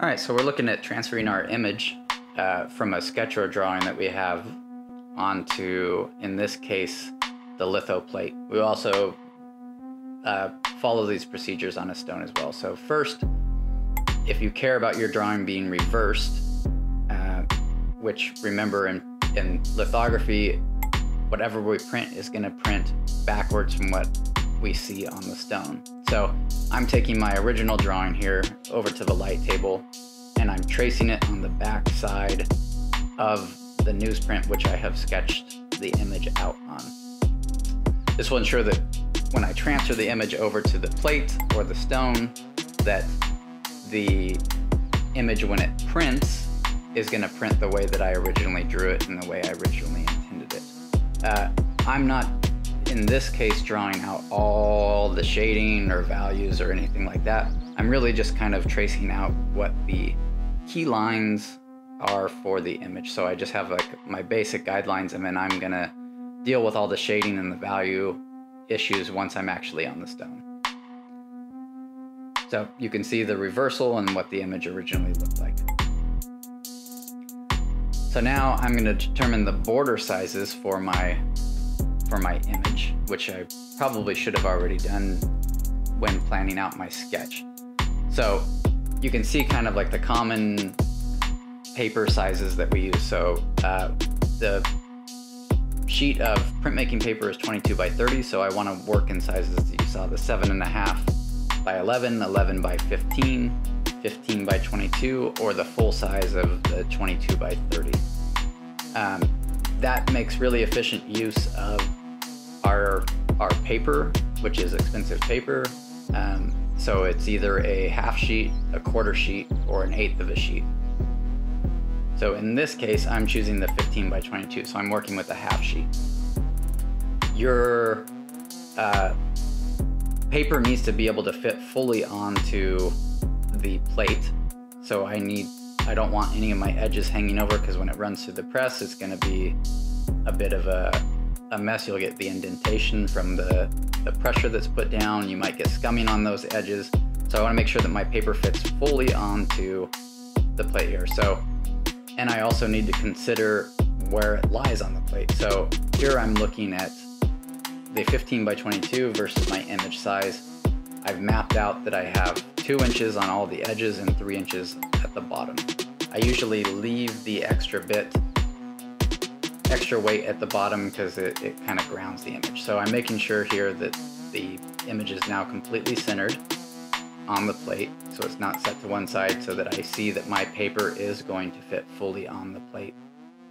All right, so we're looking at transferring our image uh, from a sketch or drawing that we have onto, in this case, the litho plate. We also uh, follow these procedures on a stone as well. So first, if you care about your drawing being reversed, uh, which remember in, in lithography, whatever we print is gonna print backwards from what we see on the stone. So I'm taking my original drawing here over to the light table and I'm tracing it on the back side of the newsprint which I have sketched the image out on. This will ensure that when I transfer the image over to the plate or the stone that the image when it prints is going to print the way that I originally drew it and the way I originally intended it. Uh, I'm not in this case drawing out all the shading or values or anything like that. I'm really just kind of tracing out what the key lines are for the image. So I just have like my basic guidelines and then I'm gonna deal with all the shading and the value issues once I'm actually on the stone. So you can see the reversal and what the image originally looked like. So now I'm to determine the border sizes for my for my image, which I probably should have already done when planning out my sketch. So you can see kind of like the common paper sizes that we use. So uh, the sheet of printmaking paper is 22 by 30, so I want to work in sizes that you saw the 7.5 by 11, 11 by 15, 15 by 22, or the full size of the 22 by 30. Um, that makes really efficient use of our, paper, which is expensive paper. Um, so it's either a half sheet, a quarter sheet, or an eighth of a sheet. So in this case, I'm choosing the 15 by 22, so I'm working with a half sheet. Your uh, paper needs to be able to fit fully onto the plate. So I need, I don't want any of my edges hanging over because when it runs through the press, it's gonna be a bit of a, a mess. You'll get the indentation from the, the pressure that's put down. You might get scumming on those edges. So I wanna make sure that my paper fits fully onto the plate here. So and I also need to consider where it lies on the plate. So here I'm looking at the 15 by 22 versus my image size. I've mapped out that I have two inches on all the edges and three inches at the bottom. I usually leave the extra bit, extra weight at the bottom because it, it kind of grounds the image. So I'm making sure here that the image is now completely centered on the plate so it's not set to one side so that I see that my paper is going to fit fully on the plate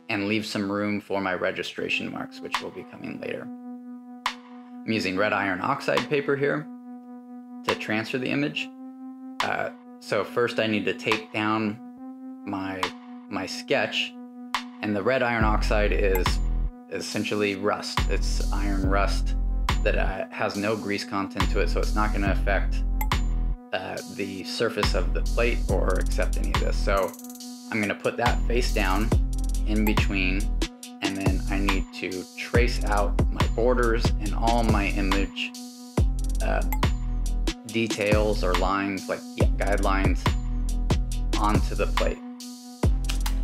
and leave some room for my registration marks which will be coming later. I'm using red iron oxide paper here to transfer the image. Uh, so first I need to tape down my, my sketch and the red iron oxide is essentially rust. It's iron rust that uh, has no grease content to it so it's not going to affect uh, the surface of the plate or accept any of this. So I'm gonna put that face down in between and then I need to trace out my borders and all my image uh, details or lines, like yeah, guidelines, onto the plate.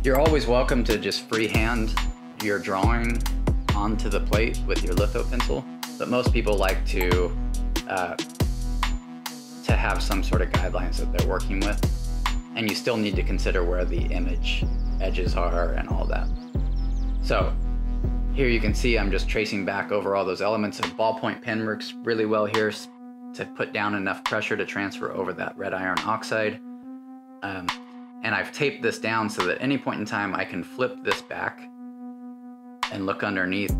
You're always welcome to just freehand your drawing onto the plate with your litho pencil, but most people like to uh, to have some sort of guidelines that they're working with. And you still need to consider where the image edges are and all that. So here you can see I'm just tracing back over all those elements. A ballpoint pen works really well here to put down enough pressure to transfer over that red iron oxide. Um, and I've taped this down so that any point in time I can flip this back and look underneath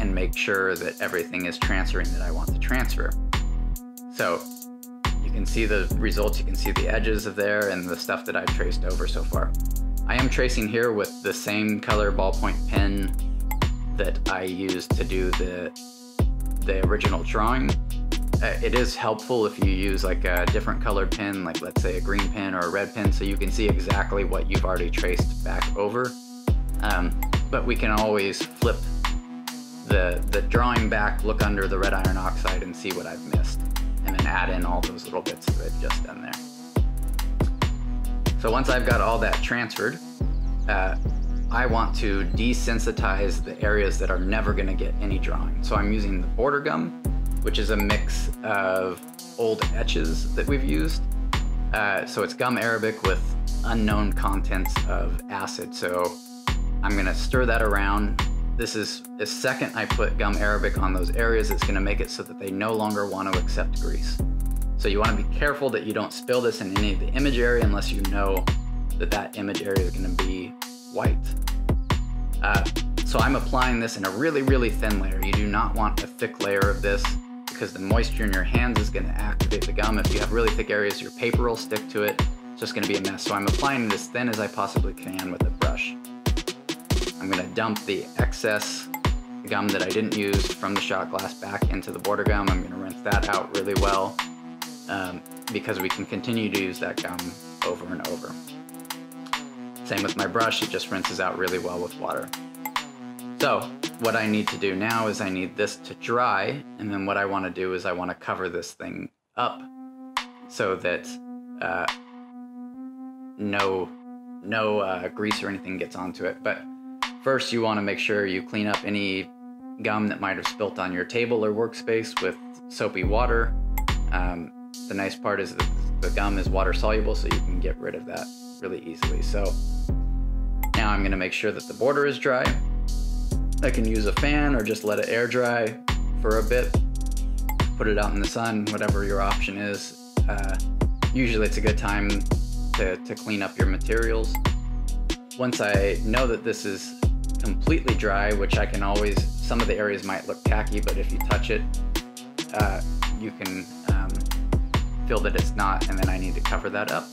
and make sure that everything is transferring that I want to transfer. So you can see the results, you can see the edges of there and the stuff that I've traced over so far. I am tracing here with the same color ballpoint pen that I used to do the, the original drawing. Uh, it is helpful if you use like a different colored pen, like let's say a green pen or a red pen, so you can see exactly what you've already traced back over. Um, but we can always flip the, the drawing back, look under the red iron oxide and see what I've missed and then add in all those little bits that I've just done there. So once I've got all that transferred, uh, I want to desensitize the areas that are never gonna get any drawing. So I'm using the border gum, which is a mix of old etches that we've used. Uh, so it's gum arabic with unknown contents of acid. So I'm gonna stir that around. This is the second I put gum arabic on those areas, it's gonna make it so that they no longer want to accept grease. So you wanna be careful that you don't spill this in any of the image area unless you know that that image area is gonna be white. Uh, so I'm applying this in a really, really thin layer. You do not want a thick layer of this because the moisture in your hands is gonna activate the gum. If you have really thick areas, your paper will stick to it. It's just gonna be a mess. So I'm applying it as thin as I possibly can with a brush. I'm gonna dump the excess gum that I didn't use from the shot glass back into the border gum. I'm gonna rinse that out really well um, because we can continue to use that gum over and over. Same with my brush, it just rinses out really well with water. So what I need to do now is I need this to dry, and then what I want to do is I want to cover this thing up so that uh, no, no uh, grease or anything gets onto it. But first you want to make sure you clean up any gum that might have spilt on your table or workspace with soapy water. Um, the nice part is that the gum is water soluble, so you can get rid of that really easily. So now I'm gonna make sure that the border is dry. I can use a fan or just let it air dry for a bit. Put it out in the sun, whatever your option is. Uh, usually it's a good time to, to clean up your materials. Once I know that this is completely dry, which I can always, some of the areas might look tacky, but if you touch it, uh, you can um, feel that it's not, and then I need to cover that up.